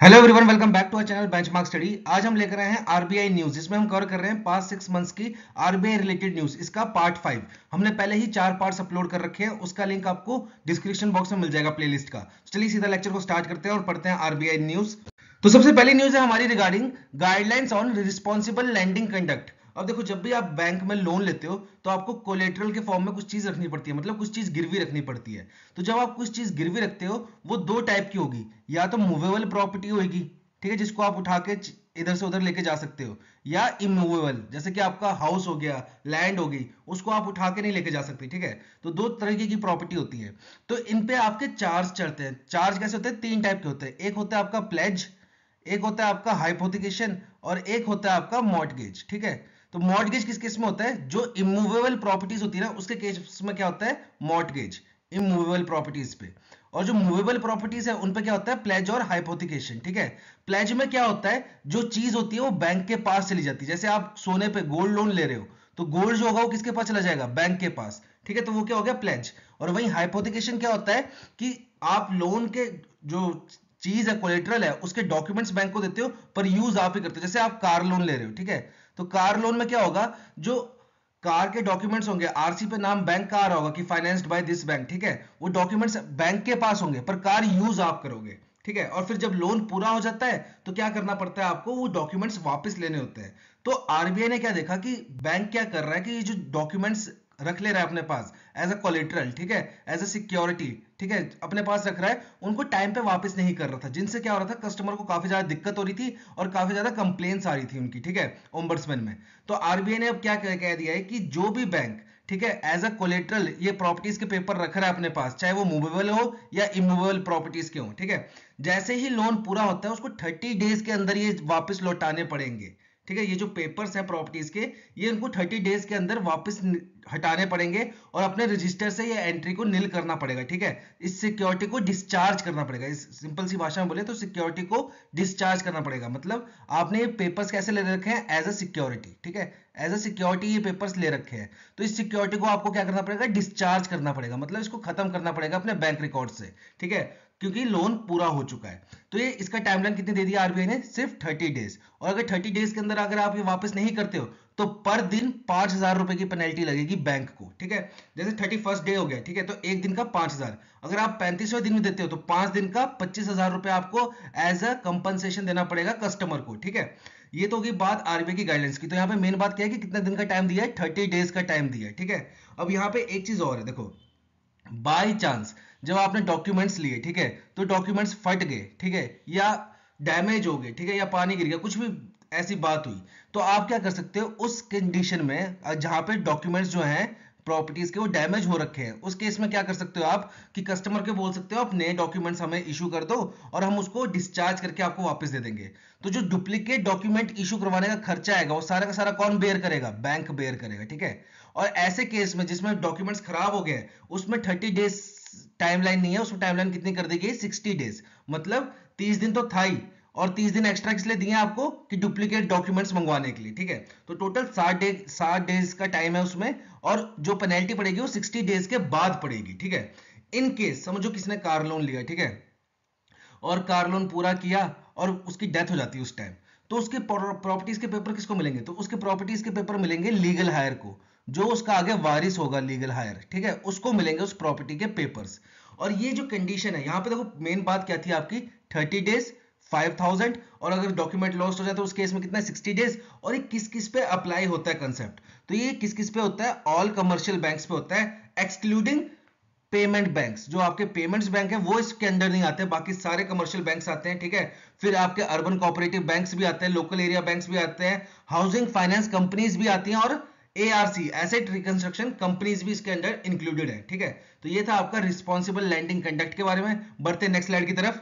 Hello everyone welcome back to our channel benchmark study आज हम लेकर आए हैं आरबीआई न्यूज़ जिसमें हम कवर कर रहे हैं पास्ट सिक्स मंथ्स की आरबीआई रिलेटेड न्यूज़ इसका पार्ट फाइव हमने पहले ही चार पार्ट्स अपलोड कर रखे हैं, उसका लिंक आपको डिस्क्रिप्शन बॉक्स में मिल जाएगा प्लेलिस्ट का. चलिए सीधा लेक्चर को स्टार्ट करते हैं और पढ़ते हैं आरबीआई न्यूज़ तो सबसे पहली न्यूज़ है हमारी regarding guidelines on responsible lending conduct अब देखो, जब भी आप बैंक में लोन लेते हो तो आपको कोलेट्रल के फॉर्म में कुछ चीज़ रखनी पड़ती है। मतलब कुछ चीज़ गिरवी रखनी पड़ती है। तो जब आप कुछ चीज़ गिरवी रखते हो, वो दो टाइप की होगी। या तो मूवेबल प्रॉपर्टी होगी ठीक है, जिसको आप उठा के इधर से उधर लेके जा सकते हो, या इमूवेबल जैसे कि आपका हाउस हो गया लैंड हो गई, उसको आप उठा के नहीं लेके जा सकते, ठीक है? तो दो तरीके की प्रॉपर्टी होती है। तो इन पे आपके चार्ज चढ़ते हैं। चार्ज कैसे होते हैं? तीन टाइप के होते हैं। एक होता है आपका प्लेज एक होता है आपका हाइपोथिकेशन और एक होता है आपका मॉडगेज ठीक है? तो मॉडगेज किस केस में होता है? जो इमूवेबल प्रॉपर्टीज़ होती है ना, उसके केस में क्या होता है? मॉडगेज इमूवेबल प्रॉपर्टीज़ पे। और जो मूवेबल प्रॉपर्टीज़ है, उन पे क्या होता है? प्लेज और हाइपोथिकेशन ठीक है? प्लेज में क्या होता है? जो चीज़ होती है, वो बैंक के पास चली जाती है। जैसे आप सोने पे गोल्ड लोन ले रहे हो तो गोल्ड जो होगा, वो किसके पास चला जाएगा? बैंक के पास, ठीक है? तो वो क्या हो गया? प्लेज और वही हाइपोथिकेशन क्या होता है? कि आप लोन के जो चीज़ है कोलेट्रल है, उसके डॉक्यूमेंट्स बैंक को देते हो, पर यूज़ आप ही करते हो। जैसे आप कार लोन ले रहे हो, ठीक है? तो कार लोन में क्या होगा? जो कार के डॉक्यूमेंट्स होंगे आरसी पे नाम बैंक कार होगा कि फाइनेंस्ड बाय दिस बैंक ठीक है? वो डॉक्यूमेंट्स बैंक के पास होंगे, पर कार यूज़ आप करोगे, ठीक है? और फिर जब लोन पूरा हो जाता है तो क्या करना पड़ता है आपको? वो डॉक्यूमेंट्स वापस लेने होते हैं। तो आरबीआई ने क्या देखा कि बैंक क्या कर रहा है कि ये जो डॉक्यूमेंट्स रख ले रहा है अपने पास एज अ कोलेट्रल ठीक है? एज अ सिक्योरिटी ठीक है? अपने पास रख रहा है, उनको टाइम पे वापस नहीं कर रहा था, जिनसे क्या हो रहा था कस्टमर को काफ़ी ज़्यादा दिक्कत हो रही थी और काफ़ी ज़्यादा कंप्लेन्स आ रही थी उनकी, ठीक है? ओम्बर्समैन में। तो आरबीआई ने अब क्या कह दिया है कि जो भी बैंक ठीक है एज अ कोलेट्रल ये प्रॉपर्टीज़ के पेपर रख रहा है अपने पास, चाहे वो मूवेबल हो या इमूवेबल प्रॉपर्टीज़ के हो, ठीक है? जैसे ही लोन पूरा होता है, उसको थर्टी डेज़ के अंदर ये वापस लौटाने पड़ेंगे। ठीक है, ये जो पेपर्स हैं प्रॉपर्टीज़ के, ये उनको 30 डेज़ के अंदर वापस हटाने पड़ेंगे और अपने रजिस्टर से ये एंट्री को नील करना पड़ेगा, ठीक है? इस सिक्योरिटी को डिस्चार्ज करना पड़ेगा, इस सिंपल सी भाषा में बोले तो सिक्योरिटी को डिस्चार्ज करना पड़ेगा मतलब आपने ये पेपर्स कैसे ले रखे हैं? एज अ सिक्योरिटी ठीक है? एज अ सिक्योरिटी ये पेपर्स ले रखे हैं तो इस सिक्योरिटी को आपको क्या करना पड़ेगा? डिस्चार्ज करना पड़ेगा मतलब इसको खत्म करना पड़ेगा अपने बैंक रिकॉर्ड से, ठीक है? क्योंकि लोन पूरा हो चुका है। तो ये इसका टाइमलाइन कितनी दे दिया आरबीआई ने? सिर्फ़ थर्टी डेज़ और अगर थर्टी डेज़ के अंदर अगर आप ये वापस नहीं करते हो तो पर दिन पाँच हज़ार रुपए की पेनल्टी लगेगी बैंक को, ठीक है? जैसे थर्टी फ़र्स्ट डे हो गया, ठीक है? तो एक दिन का पाँच हज़ार। अगर आप पैंतीसवें दिन में देते हो तो पाँच दिन का पच्चीस हज़ार रुपए आपको एज अ कंपनसेशन देना पड़ेगा कस्टमर को, ठीक है? ये तो होगी बात आरबीआई की गाइडलाइंस की। तो यहाँ पे मेन बात क्या है कि कितने दिन का टाइम दिया है? थर्टी डेज़ का टाइम दिया है, ठीक है? अब यहाँ पे एक चीज़ और है, देखो। बाई चांस जब आपने डॉक्यूमेंट्स लिए, ठीक है? तो डॉक्यूमेंट्स फट गए, ठीक है? या डैमेज हो गए, ठीक है? या पानी गिर गया, कुछ भी ऐसी बात हुई तो आप क्या कर सकते हो, उस कंडीशन में जहाँ पे डॉक्यूमेंट्स जो हैं प्रॉपर्टीज़ के, वो डैमेज हो रखे हैं, उस केस में क्या कर सकते हो आप कि कस्टमर के बोल सकते हो, आप नए डॉक्यूमेंट्स हमें इशू कर दो और हम उसको डिस्चार्ज करके आपको वापस दे देंगे। तो जो डुप्लीकेट डॉक्यूमेंट इशू करवाने का खर्चा आएगा, वो सारा का सारा कौन बेयर करेगा? बैंक बेयर करेगा, ठीक है? और ऐसे केस में जिसमें डॉक्यूमेंट्स खराब हो गए, उसमें थर्टी डेज़ टाइमलाइन नहीं है उसमें टाइमलाइन कितनी कर दी गई? सिक्सटी डेज़ मतलब तीस दिन तो था ही। और तीस दिन एक्स्ट्रा किस दिए आपको? कि डुप्लीकेट डॉक्यूमेंट्स मंगवाने के लिए, ठीक है? तो टोटल साठ डेज़ साठ डेज़ का टाइम है उसमें, और जो पेनल्टी पड़ेगी वो सिक्सटी डेज़ के बाद पड़ेगी, ठीक है? इन केस समझो किसने कार लोन लिया, ठीक है? और कार लोन पूरा किया, और उसकी डेथ हो जाती है उस टाइम तो उसके प्रॉपर्टीज़ के पेपर किसको मिलेंगे? तो उसके प्रॉपर्टीज़ के पेपर मिलेंगे लीगल हायर को। जो उसका आगे वारिस होगा लीगल हायर ठीक है? उसको मिलेंगे उस प्रॉपर्टी के पेपर्स और ये जो कंडीशन है, यहाँ पे देखो मेन बात क्या थी आपकी? थर्टी डेज़ फाइव थाउज़ेंड और अगर डॉक्यूमेंट लॉस्ट हो जाए तो उस केस में कितना सिक्सटी डेज़ और ये किस किस पे अप्लाई होता है कंसेप्ट तो ये किस किस पे होता है? ऑल कमर्शियल बैंक्स पे होता है एक्सक्लूडिंग पेमेंट बैंक्स जो आपके पेमेंट्स बैंक है, वो इसके अंदर नहीं आते, बाकी सारे कमर्शियल बैंक्स आते हैं, ठीक है? फिर आपके अर्बन कोऑपरेटिव बैंक्स भी आते हैं लोकल एरिया बैंक्स भी आते हैं हाउसिंग फाइनेंस कंपनीज़ भी आती हैं, और एआरसी एसेट रिकंस्ट्रक्शन कंपनीज़ भी इसके अंदर इंक्लूडेड है, ठीक है? तो ये था आपका रिस्पॉन्सिबल लैंडिंग कंडक्ट के बारे में। बढ़ते नेक्स्ट स्लाइड की तरफ़।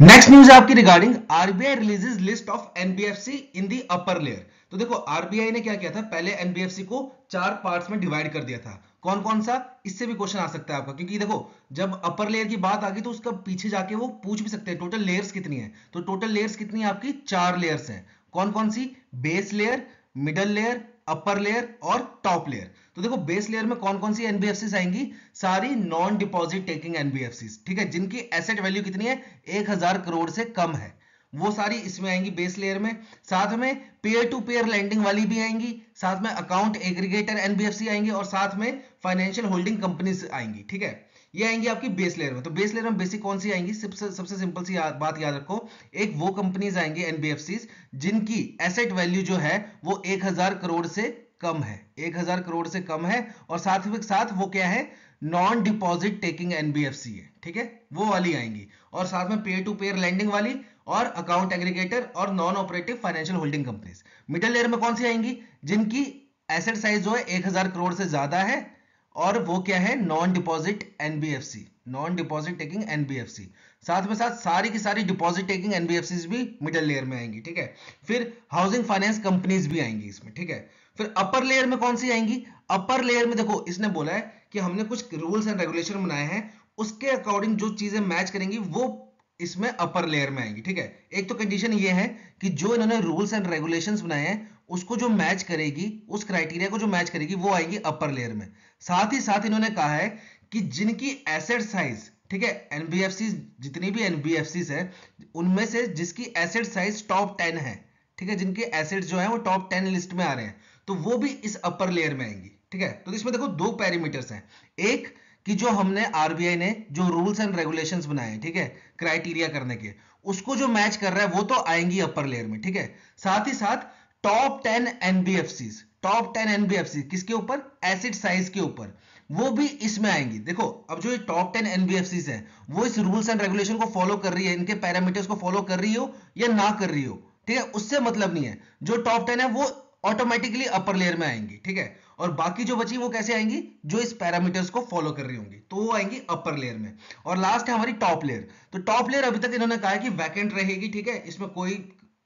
नेक्स्ट न्यूज़ आपकी regarding RBI releases list of NBFC in the upper layer तो देखो आरबीआई ने क्या किया था? पहले एनबीएफसी को चार पार्ट्स में डिवाइड कर दिया था। कौन कौन सा? इससे भी क्वेश्चन आ सकता है आपका, क्योंकि देखो, जब अपर लेयर की बात आ गई तो उसका पीछे जाके वो पूछ भी सकते हैं टोटल लेयर्स कितनी है? तो टोटल लेयर्स कितनी है आपकी? चार लेयर्स हैं। कौन कौन सी? Base layer middle layer upper layer और टॉप लेयर तो देखो बेस लेयर में कौन कौन सी एनबीएफसी आएँगी? सारी नॉन डिपॉजिट टेकिंग एनबीएफसी ठीक है? जिनकी एसेट वैल्यू कितनी है? एक हज़ार करोड़ से कम है। वो सारी इसमें आएँगी बेस लेयर में। साथ में पेयर टू पेयर लैंडिंग वाली भी आएँगी। साथ में अकाउंट एग्रीगेटर एनबीएफसी आएँगे और साथ में फाइनेंशियल होल्डिंग कंपनीज़ आएँगी, ठीक है? ये आएँगी आपकी बेस लेयर में। तो बेस लेयर में बेसिक कौन सी आएँगी? सबसे सबसे सिंपल सी बात याद रखो, एक वो कंपनीज़ आएँगी एनबीएफसी जिनकी एसेट वैल्यू जो है, वो एक हज़ार करोड़ से कम है। एक हज़ार करोड़ से कम है, और साथ में साथ वो क्या है? नॉन डिपॉजिट टेकिंग एनबीएफसी है, ठीक है? वो वाली आएँगी। और साथ में पेयर टू पेयर लैंडिंग वाली, और अकाउंट एग्रीगेटर और non operative financial holding companies middle layer में कौन सी आएँगी? जिनकी एसेट साइज़ जो है, एक हज़ार करोड़ से ज़्यादा है और वो क्या है? Non deposit NBFC non deposit taking NBFC साथ में साथ सारी की सारी डिपॉजिट टेकिंग एनबीएफसी भी मिडिल लेयर में आएँगी, ठीक है? फिर हाउसिंग फाइनेंस कंपनीज़ भी आएँगी इसमें, ठीक है? फिर अपर लेयर में कौन सी आएँगी? अपर लेयर में देखो, इसने बोला है कि हमने कुछ रूल्स एंड रेगुलेशन बनाए हैं, उसके अकॉर्डिंग जो चीज़ें मैच करेंगी, वो इसमें अपर लेयर में आएँगी, ठीक है? एक तो कंडीशन ये है कि जो इन्होंने रूल्स एंड रेगुलेशंस बनाए हैं, उसको जो मैच करेगी, उस क्राइटेरिया को जो मैच करेगी, वो आएगी अपर लेयर में। साथ ही साथ इन्होंने कहा है कि जिनकी एसेट साइज़ ठीक है एनबीएफसी जितनी भी एनबीएफसी है, उनमें से जिसकी एसेट साइज़ टॉप टेन है, ठीक है, जिनके एसेट जो है, वो टॉप टेन लिस्ट में आ रहे हैं तो वो भी इस अपर लेयर में आएँगी, ठीक है? तो इसमें देखो दो पैरामीटर्स हैं। एक कि जो हमने आरबीआई ने जो रूल्स एंड रेगुलेशन बनाए ठीक है क्राइटेरिया करने के, उसको जो मैच कर रहा है, वो तो आएँगी अपर लेयर में, ठीक है? साथ ही साथ top ten NBFC top ten NBFC किसके ऊपर? एसिड साइज़ के ऊपर। वो भी इसमें आएँगी। देखो, अब जो ये टॉप टेन एनबीएफसी है, वो इस रूल्स एंड रेगुलेशन को फॉलो कर रही है, इनके पैरामीटर्स को फॉलो कर रही हो या ना कर रही हो, ठीक है? उससे मतलब नहीं है। जो टॉप टेन है, वो ऑटोमेटिकली अपर लेयर में आएँगी, ठीक है? और बाकी जो बची वो कैसे आएँगी? जो इस पैरामीटर्स को फॉलो कर रही होंगी। तो वो आएँगी अपर लेयर में। और लास्ट है हमारी टॉप लेयर तो टॉप लेयर अभी तक इन्होंने कहा है कि वैकेंट रहेगी, ठीक है? इसमें कोई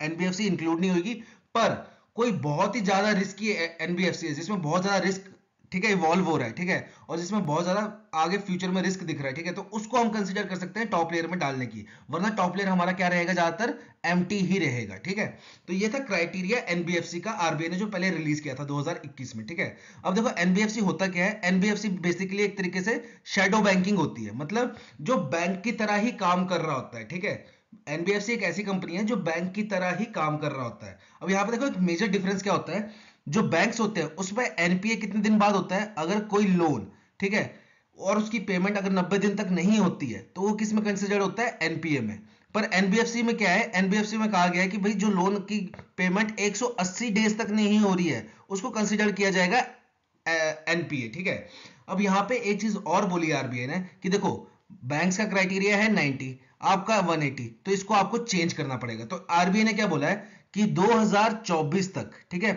एनबीएफसी इंक्लूड नहीं होगी। पर कोई बहुत ही ज़्यादा रिस्की एनबीएफसी है, जिसमें बहुत ज़्यादा रिस्क ठीक है इवॉल्व हो रहा है, ठीक है? और जिसमें बहुत ज़्यादा आगे फ्यूचर में रिस्क दिख रहा है, ठीक है? तो उसको हम कंसिडर कर सकते हैं टॉप लेयर में डालने की। वरना टॉप लेयर हमारा क्या रहेगा ज़्यादातर? एमटी ही रहेगा, ठीक है? तो ये था क्राइटेरिया एनबीएफसी का आरबीआई ने जो पहले रिलीज़ किया था 2021 में, ठीक है? अब देखो एनबीएफसी होता क्या है? एनबीएफसी बेसिकली एक तरीके से शेडो बैंकिंग होती है। मतलब जो बैंक की तरह ही काम कर रहा होता है, ठीक है? एनबीएफसी एक ऐसी कंपनी है जो बैंक की तरह ही काम कर रहा होता है। अब यहाँ पे देखो, एक मेजर डिफरेंस क्या होता है? जो बैंक्स होते हैं, उसमें एनपीए कितने दिन बाद होता है? अगर कोई लोन ठीक है? और उसकी पेमेंट अगर 90 दिन तक नहीं होती है तो वो किसमें कंसिडर होता है? एनपीए में। पर एनबीएफसी में क्या है? एनबीएफसी में कहा गया है कि भाई, जो लोन की पेमेंट 180 डेज़ तक नहीं हो रही है, उसको कंसिडर किया जाएगा एनपीए ठीक है? अब यहाँ पे एक चीज़ और बोली आरबीआई ने कि देखो बैंक्स का क्राइटेरिया है 90 आपका 180 तो इसको आपको चेंज करना पड़ेगा। तो आरबीआई ने क्या बोला है कि 2024 तक, ठीक है?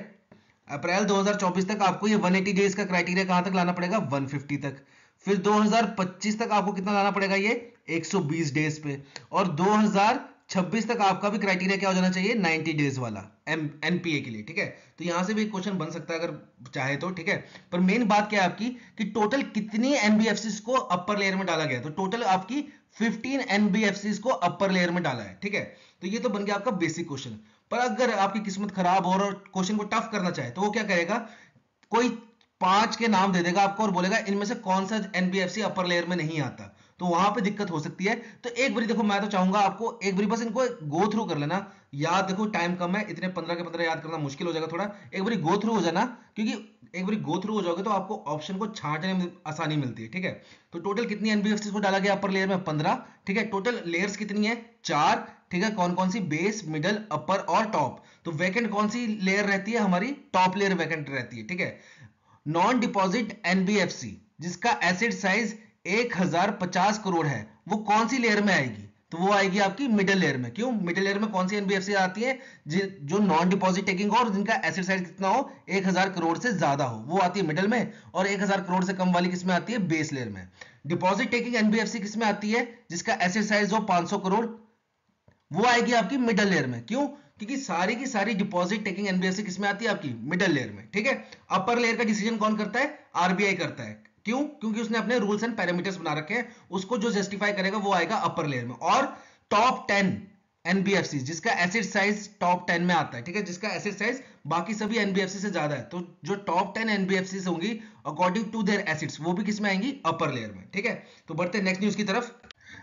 अप्रैल 2024 तक आपको ये 180 डेज़ का क्राइटेरिया कहाँ तक लाना पड़ेगा? 150 तक। फिर 2025 तक आपको कितना लाना पड़ेगा ये? 120 डेज़ पे। और 2026 तक आपका भी क्राइटेरिया क्या हो जाना चाहिए? 90 डेज़ वाला एनपीए के लिए, ठीक है? तो यहाँ से भी क्वेश्चन बन सकता है अगर चाहे तो ठीक है? पर मेन बात क्या है आपकी? कि टोटल कितनी एनबीएफसी को अपर लेयर में डाला गया तो टोटल आपकी 15 एनबीएफसी को अपर लेयर में डाला है, ठीक है? तो ये तो बन गया आपका बेसिक क्वेश्चन पर अगर आपकी किस्मत खराब हो और क्वेश्चन को टफ करना चाहे तो वो क्या करेगा? कोई पाँच के नाम दे देगा आपको और बोलेगा, इनमें से कौन सा एनबीएफसी अपर लेयर में नहीं आता? तो वहाँ पे दिक्कत हो सकती है। तो एक बारी देखो, मैं तो चाहूँगा आपको एक बारी बस इनको गो थ्रू कर लेना। याद देखो टाइम कम है, इतने पंद्रह के पंद्रह याद करना मुश्किल हो जाएगा थोड़ा। एक बारी गो थ्रू हो जाना, क्योंकि एक बारी गो थ्रू हो जाओगे तो आपको ऑप्शन को छांटने में आसानी मिलती है, ठीक है? तो टोटल कितनी एनबीएफसी को डाला गया अपर लेयर में? पंद्रह, ठीक है? टोटल लेयर्स कितनी है? चार। ठीक है कौन कौन सी बेस मिडल अपर और टॉप तो वैकेंट कौन सी लेयर रहती है हमारी? टॉप लेयर वैकेंट रहती है, ठीक है? नॉन डिपॉजिट एनबीएफसी जिसका एसिड साइज़ एक हज़ार पचास करोड़ है, वो कौन सी लेयर में आएगी? तो वो आएगी आपकी मिडिल लेयर में। क्यों? मिडिल लेयर में कौन सी एनबीएफसी आती है? जो नॉन डिपॉजिट टेकिंग हो और जिनका एसिड साइज़ कितना हो? एक हज़ार करोड़ से ज़्यादा हो। वो आती है मिडिल में और एक हज़ार करोड़ से कम वाली किसमें आती है? बेस लेयर में। डिपॉजिट टेकिंग एनबीएफसी किसमें आती है? जिसका एसिड साइज़ हो 500 करोड़ वो आएगी आपकी मिडल लेयर में। क्यों? क्योंकि सारी की सारी डिपॉजिट टेकिंग एनबीएफसी किसमें आती है? आपकी मिडल लेयर में, ठीक है? अपर लेयर का डिसीज़न कौन करता है? आरबीआई करता है। क्यों? क्योंकि उसने अपने रूल्स एंड पैरामीटर्स बना रखे हैं। उसको जो जस्टिफाई करेगा, वो आएगा अपर लेयर में। और टॉप टेन एनबीएफसी जिसका एसिड साइज़ टॉप टेन में आता है, ठीक है? जिसका एसिड साइज़ बाकी सभी एनबीएफसी से ज़्यादा है। तो जो टॉप टेन एनबीएफसी होंगी अकॉर्डिंग टू देयर एसिड्स वो भी किसमें आएँगी? अपर लेयर में, ठीक है? तो बढ़ते नेक्स्ट न्यूज़ की तरफ़।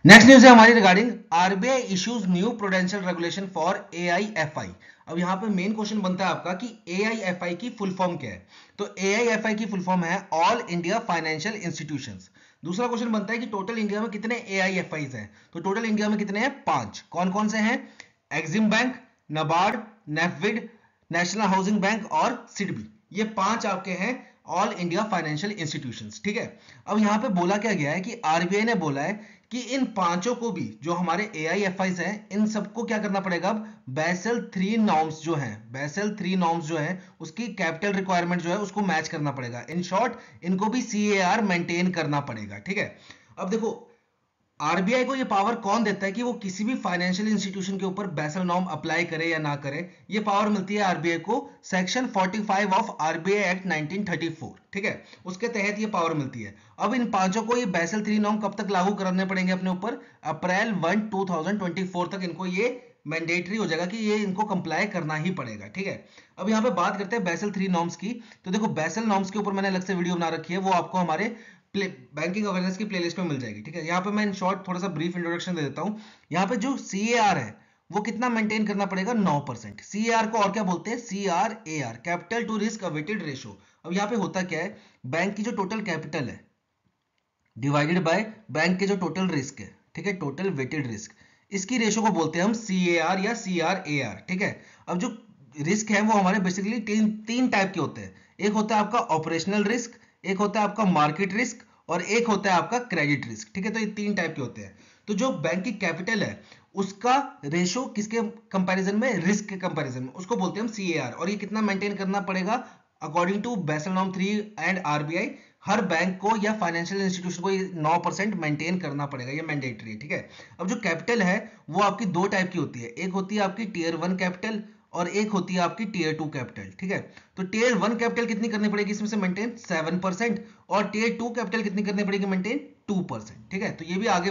नेक्स्ट न्यूज़ है हमारी regarding RBI issues new prudential regulation for AIFI अब यहाँ पे मेन क्वेश्चन बनता है आपका कि एआईएफआई की फुल फॉर्म क्या है? तो एआईएफआई की फुल फॉर्म है ऑल इंडिया फाइनेंशियल इंस्टीट्यूशंस दूसरा क्वेश्चन बनता है कि टोटल इंडिया में कितने ए एआईएफआईज हैं? तो टोटल इंडिया में कितने हैं? पाँच। कौन कौन से हैं? EXIM bank NABARD NaBFID national housing bank और सिडबी ये पाँच आपके हैं ऑल इंडिया फाइनेंशियल इंस्टीट्यूशंस ठीक है? अब यहाँ पे बोला क्या गया है कि आरबीआई ने बोला है कि इन पाँचों को भी, जो हमारे ए आई एफ़ हैं, इन सबको क्या करना पड़ेगा अब? बैसल थ्री नॉर्म्स जो हैं बैसल थ्री नॉर्म्स जो है, उसकी कैपिटल रिक्वायरमेंट जो है, उसको मैच करना पड़ेगा। इन शॉर्ट इनको भी सी मेंटेन करना पड़ेगा, ठीक है? अब देखो आरबीआई को ये पावर कौन देता है कि वो किसी भी फाइनेंशियल इंस्टीट्यूशन के ऊपर बैसल नॉर्म अप्लाई करे या ना करे? ये पावर मिलती है आरबीआई को सेक्शन 45 ऑफ़ आरबीआई एक्ट 1934 ठीक है? उसके तहत ये पावर मिलती है। अब इन पाँचों को ये बैसल थ्री नॉर्म कब तक लागू करने पड़ेंगे अपने ऊपर? अप्रैल वन टू तक इनको ये मैंडेटरी हो जाएगा कि ये इनको कंप्लाई करना ही पड़ेगा, ठीक है? अब यहाँ पे बात करते हैं बैसल थ्री नॉर्म्स की। तो देखो बैसल नॉर्म्स के ऊपर मैंने अलग से वीडियो बना रखी है, वो आपको हमारे बैंकिंग अवेयरनेस की प्लेलिस्ट में मिल जाएगी, ठीक है? यहाँ पे मैं इन शॉर्ट थोड़ा सा ब्रीफ इंट्रोडक्शन दे देता हूँ। यहाँ पे जो सी है, वो कितना मेंटेन करना पड़ेगा? 9 परसेंट। सी को और क्या बोलते हैं? C R A R capital to risk weighted ratio अब यहाँ पे होता क्या है? बैंक की जो टोटल कैपिटल है डिवाइडेड बाय बैंक के जो टोटल रिस्क है, ठीक है? टोटल वेटेड रिस्क इसकी रेशो को बोलते हैं हम सी या सी ठीक है? अब जो रिस्क है, वो हमारे बेसिकली तीन तीन टाइप के होते हैं। एक होता है आपका ऑपरेशनल रिस्क एक होता है आपका मार्केट रिस्क और एक होता है आपका क्रेडिट रिस्क, ठीक है? तो ये तीन टाइप के होते हैं। तो जो बैंक की कैपिटल है, उसका रेशो किसके कंपैरिजन में? रिस्क के कंपैरिजन में। उसको बोलते हैं हम सी और ये कितना मेंटेन करना पड़ेगा? अकॉर्डिंग टू बेसल नॉम थ्री एंड आरबीआई हर बैंक को या फाइनेंशियल इंस्टीट्यूशन को नौ परसेंट मेंटेन करना पड़ेगा, ये मैंडेटरी है, ठीक है? अब जो कैपिटल है, वो आपकी दो टाइप की होती है। एक होती है आपकी टीयर वन कैपिटल और एक होती है आपकी टीयर टू कैपिटल ठीक है? तो टीयर वन कैपिटल कितनी करनी पड़ेगी इसमें से मेंटेन सेवन परसेंट और टीयर टू कैपिटल कितनी करनी पड़ेगी मेंटेन टू परसेंट ठीक है? तो ये भी आगे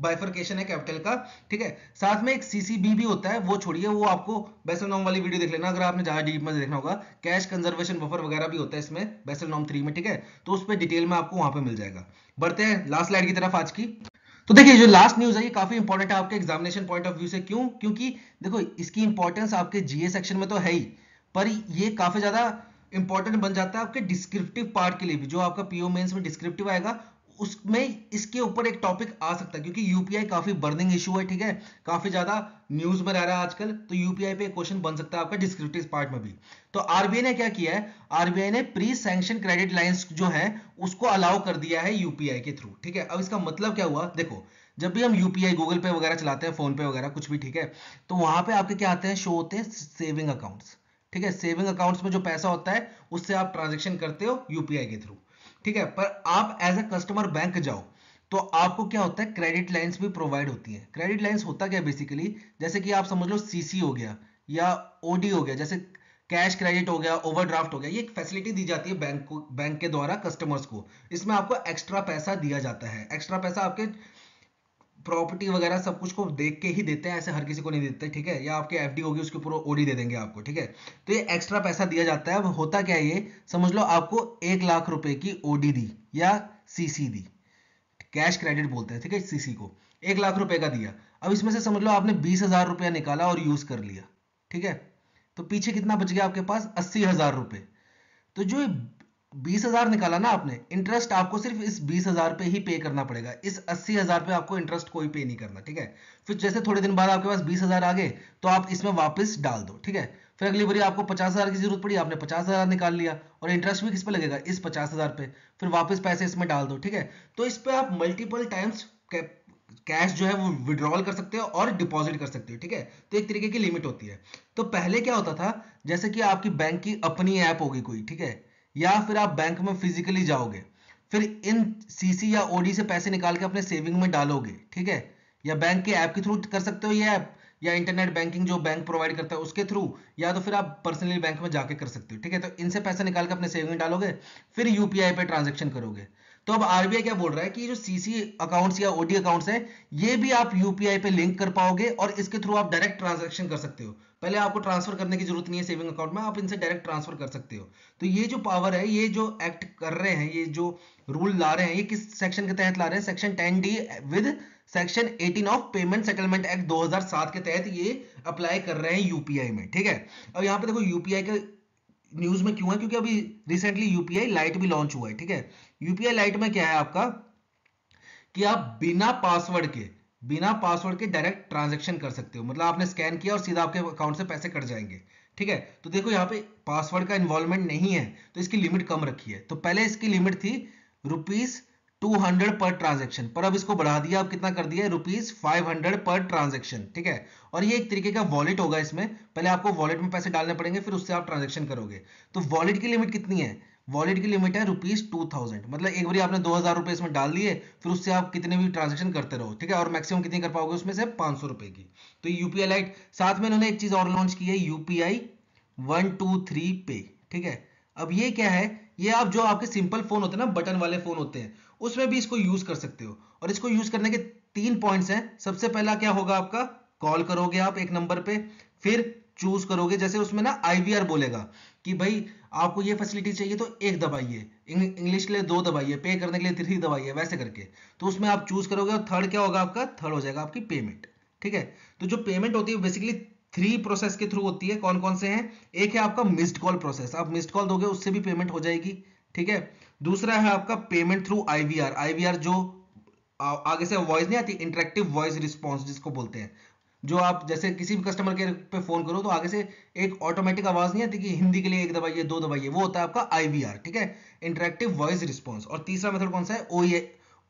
बाइफर्केशन है कैपिटल का, ठीक है? साथ में एक सीसीबी भी होता है, वो छोड़िए, वो आपको बेसल नॉम वाली वीडियो देख लेना, अगर आपने ज़्यादा डीप में देखना होगा। कैश कंजर्वेशन बफर वगैरह भी होता है इसमें बेसल नॉम थ्री में, ठीक है? तो उस पर डिटेल में आपको वहाँ पर मिल जाएगा। बढ़ते हैं लास्ट स्लाइड की तरफ़ आज की। तो देखिए, जो लास्ट न्यूज़ है, ये काफ़ी इंपॉर्टेंट है आपके एग्जामिनेशन पॉइंट ऑफ़ व्यू से। क्यों? क्योंकि देखो, इसकी इंपॉर्टेंस आपके जीए सेक्शन में तो है ही, पर ये काफ़ी ज़्यादा इंपॉर्टेंट बन जाता है आपके डिस्क्रिप्टिव पार्ट के लिए भी, जो आपका पीओ मेंस में डिस्क्रिप्टिव आएगा उसमें इसके ऊपर एक टॉपिक आ सकता है, क्योंकि यूपीआई काफ़ी बर्निंग इशू है, ठीक है? काफ़ी ज़्यादा न्यूज़ में रह रहा है आजकल तो यूपीआई पे क्वेश्चन बन सकता है आपका डिस्क्रिप्टिव पार्ट में भी। तो आरबीआई ने क्या किया है? आरबीआई ने प्री सैंक्शन क्रेडिट लाइंस जो है, उसको अलाउ कर दिया है यूपीआई के थ्रू ठीक है? अब इसका मतलब क्या हुआ? देखो, जब भी हम यूपीआई गूगल पे वगैरह चलाते हैं फ़ोन पे वगैरह, कुछ भी, ठीक है? तो वहाँ पे आपके क्या आते हैं? शो होते हैं सेविंग अकाउंट्स ठीक है? सेविंग अकाउंट्स में जो पैसा होता है, उससे आप ट्रांजेक्शन करते हो यूपीआई के थ्रू ठीक है? पर आप एज ए कस्टमर बैंक जाओ तो आपको क्या होता है? क्रेडिट लाइंस भी प्रोवाइड होती है। क्रेडिट लाइंस होता क्या बेसिकली जैसे कि आप समझ लो सीसी हो गया, या ओडी हो गया, जैसे कैश क्रेडिट हो गया ओवरड्राफ्ट हो गया, ये एक फैसिलिटी दी जाती है बैंक को बैंक के द्वारा कस्टमर्स को। इसमें आपको एक्स्ट्रा पैसा दिया जाता है। एक्स्ट्रा पैसा आपके प्रॉपर्टी वगैरह सब कुछ को देख के ही देते हैं, ऐसे हर किसी को नहीं देते, ठीक है? या आपके एफडी होगी, उसके ऊपर ओडी दे देंगे आपको, ठीक है? तो ये एक्स्ट्रा पैसा दिया जाता है, अब होता क्या है ये? समझ लो आपको एक लाख रुपए की ओडी दी या सीसी दी। कैश क्रेडिट बोलते हैं, ठीक है? सीसी को। एक लाख रुपए का दिया। अब इसमें से समझ लो आपने बीस हज़ार रुपया निकाला और यूज़ कर लिया, ठीक है? तो पीछे कितना बच गया आपके पास? अस्सी हज़ार रुपए। तो जो बीस हज़ार निकाला ना आपने इंटरेस्ट आपको सिर्फ़ इस बीस हज़ार पे ही पे करना पड़ेगा, इस अस्सी हज़ार पे आपको इंटरेस्ट कोई पे नहीं करना, ठीक है? फिर जैसे थोड़े दिन बाद आपके पास बीस हज़ार आ गए तो आप इसमें वापस डाल दो, ठीक है? फिर अगली बारी आपको पचास हज़ार की ज़रूरत पड़ी, आपने पचास हज़ार निकाल लिया, और इंटरेस्ट भी किस पे लगेगा? इस पचास हज़ार पे, फिर वापस पैसे इसमें डाल दो, ठीक है? तो इस पर आप मल्टीपल टाइम्स कैश जो है वो विड्रॉल कर सकते हो और डिपॉजिट कर सकते हो, ठीक है? तो एक तरीके की लिमिट होती है। तो पहले क्या होता था, जैसे कि आपकी बैंक की अपनी ऐप होगी कोई, ठीक है? या फिर आप बैंक में फिजिकली जाओगे, फिर इन सीसी या ओडी से पैसे निकाल के अपने सेविंग में डालोगे, ठीक है? या बैंक के ऐप के थ्रू कर सकते हो ये ऐप या इंटरनेट बैंकिंग जो बैंक प्रोवाइड करता है उसके थ्रू या तो फिर आप पर्सनली बैंक में जाके कर सकते हो, ठीक है? तो इनसे पैसा निकाल के अपने सेविंग में डालोगे, फिर यूपीआई पे ट्रांजेक्शन करोगे। तो अब आरबीआई क्या बोल रहा है कि जो सीसी अकाउंट्स या ओडी अकाउंट्स है, ये भी आप यूपीआई पे लिंक कर पाओगे और इसके थ्रू आप डायरेक्ट ट्रांजेक्शन कर सकते हो। पहले आपको ट्रांसफ़र करने की ज़रूरत नहीं है सेविंग अकाउंट में, आप इनसे डायरेक्ट ट्रांसफ़र कर सकते हो। तो ये जो पावर है, ये जो एक्ट कर रहे हैं, ये जो रूल ला रहे हैं, ये किस सेक्शन के तहत ला रहे हैं? Section ten D with section 18 of payment settlement act 2007 के तहत ये अप्लाई कर रहे हैं यूपीआई में, ठीक है? अब यहाँ पे देखो यूपीआई का न्यूज़ में क्यों है? क्योंकि अभी रिसेंटली यूपीआई लाइट भी लॉन्च हुआ है, ठीक है? यूपीआई लाइट में क्या है आपका? कि आप बिना पासवर्ड के बिना पासवर्ड के डायरेक्ट ट्रांजेक्शन कर सकते हो। मतलब आपने स्कैन किया और सीधा आपके अकाउंट से पैसे कट जाएँगे। ठीक है? तो देखो यहाँ पे पासवर्ड का इन्वॉल्वमेंट नहीं है तो इसकी लिमिट कम रखी है। तो पहले इसकी लिमिट थी rupees two hundred per transaction पर अब इसको बढ़ा दिया, अब कितना कर दिया rupees five hundred per transaction ठीक है? और ये एक तरीके का वॉलेट होगा इसमें। पहले आपको वॉलेट में पैसे डालने पड़ेंगे, फिर उससे आप ट्रांजेक्शन करोगे। तो वॉलेट की लिमिट कितनी है? वॉलेट की लिमिट है रुपीज़ टू थाउज़ेंड मतलब एक बार आपने दो हज़ार रुपए इसमें डाल दिए, फिर उससे आप कितने भी ट्रांजेक्शन करते रहो, ठीक है? और मैक्सिमम कितनी कर पाओगे उसमें से पाँच सौ रुपए की। तो यूपीआई लाइट साथ में इन्होंने एक चीज़ और लॉन्च की है यूपीआई वन टू थ्री पे ठीक है? अब ये क्या है? ये आप जो आपके सिंपल फ़ोन होते हैं ना बटन वाले फ़ोन होते हैं, उसमें भी इसको यूज़ कर सकते हो। और इसको यूज़ करने के तीन पॉइंट्स हैं। सबसे पहला क्या होगा आपका? कॉल करोगे आप एक नंबर पे, फिर चूज़ करोगे, जैसे उसमें ना आईवीआर बोलेगा। कि भाई आपको ये फैसिलिटी चाहिए तो एक दबाइए इंग्लिश के लिए दो दबाइए पे करने के लिए थ्री दबाइए वैसे करके। तो उसमें आप चूज़ करोगे और थर्ड क्या होगा आपका? थर्ड हो जाएगा आपकी पेमेंट ठीक है? तो जो पेमेंट होती है बेसिकली थ्री प्रोसेस के थ्रू होती है। कौन कौन से हैं? एक है आपका मिस्ड कॉल प्रोसेस आप मिस्ड कॉल दोगे, उससे भी पेमेंट हो जाएगी, ठीक है? दूसरा है आपका पेमेंट थ्रू आईवीआर आईवीआर जो आगे से वॉइस नहीं आती इंटरेक्टिव वॉइस रिस्पॉन्स जिसको बोलते हैं। जो आप जैसे किसी भी कस्टमर केयर पे फ़ोन करो तो आगे से एक ऑटोमेटिक आवाज़ नहीं आती कि हिंदी के लिए एक दबाइए दो दबाइए वो होता है आपका आईवीआर ठीक है? इंटरेक्टिव वॉइस रिस्पॉन्स और तीसरा मेथड कौन सा है?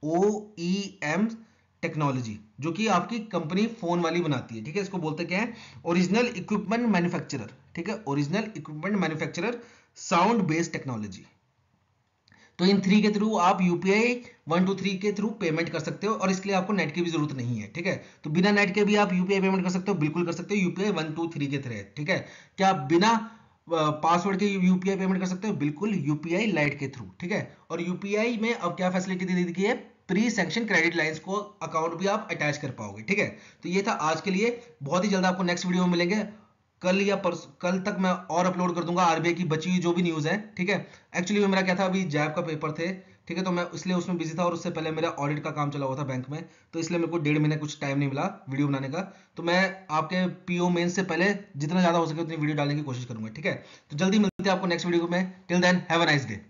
ओ ई एम टेक्नोलॉजी जो कि आपकी कंपनी फ़ोन वाली बनाती है, ठीक है? इसको बोलते क्या है? ओरिजिनल इक्विपमेंट मैन्युफैक्चरर ठीक है? Original equipment manufacturer sound based technology तो इन थ्री के थ्रू आप यूपीआई वन टू थ्री के थ्रू पेमेंट कर सकते हो और इसके लिए आपको नेट की भी ज़रूरत नहीं है, ठीक है? तो बिना नेट के भी आप यूपीआई पेमेंट कर सकते हो, बिल्कुल कर सकते हो यूपीआई वन टू थ्री के थ्रू ठीक है? क्या बिना पासवर्ड के यूपीआई पेमेंट कर सकते हो? बिल्कुल यूपीआई लाइट के थ्रू ठीक है? और यूपीआई में अब क्या फैसिलिटी दे दी है? प्री सेंक्शन क्रेडिट लाइंस को अकाउंट भी आप अटैच कर पाओगे, ठीक है? तो ये था आज के लिए, बहुत ही जल्द आपको नेक्स्ट वीडियो में मिलेंगे। कल या परस, कल तक मैं और अपलोड कर दूँगा आरबीआई की बची हुई जो भी न्यूज़ है, ठीक है? एक्चुअली में मेरा क्या था, अभी जैब का पेपर थे, ठीक है? तो मैं इसलिए उसमें बिज़ी था और उससे पहले मेरा ऑडिट का काम चला हुआ था बैंक में तो इसलिए मेरे को डेढ़ महीने कुछ टाइम नहीं मिला वीडियो बनाने का। तो मैं आपके पीओ मेन से पहले जितना ज़्यादा हो सके उतनी वीडियो डालने की कोशिश करूँगा, ठीक है? तो जल्दी मिलते हैं आपको नेक्स्ट वीडियो में। Till then have a nice day